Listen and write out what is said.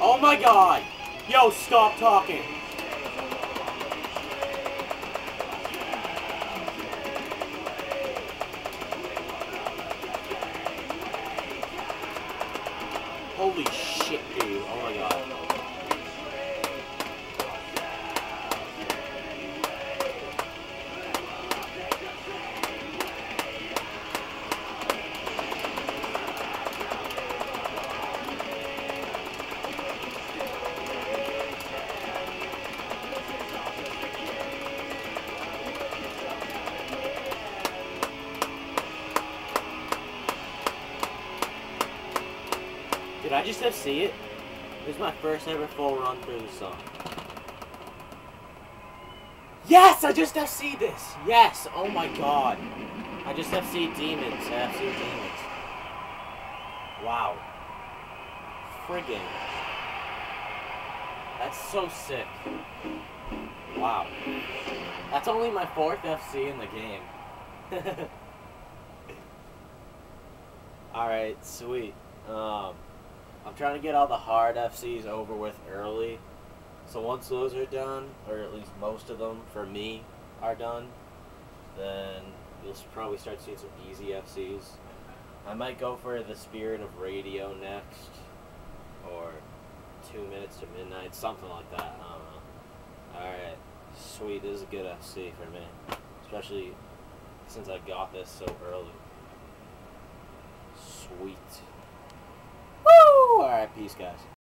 Oh my god! Yo, stop talking! Did I just FC it? This is my first ever full run through the song. Yes, I just FC this. Yes. Oh my god. I just FC demons. I FC demons. Wow. Friggin. That's so sick. Wow. That's only my fourth FC in the game. Alright, sweet. Um, I'm trying to get all the hard FCs over with early. So once those are done, or at least most of them for me are done, then you'll probably start seeing some easy FCs. I might go for the Spirit of Radio next, or Two Minutes to Midnight, something like that. I don't know. Alright, sweet. This is a good FC for me, especially since I got this so early. Sweet. Peace, guys.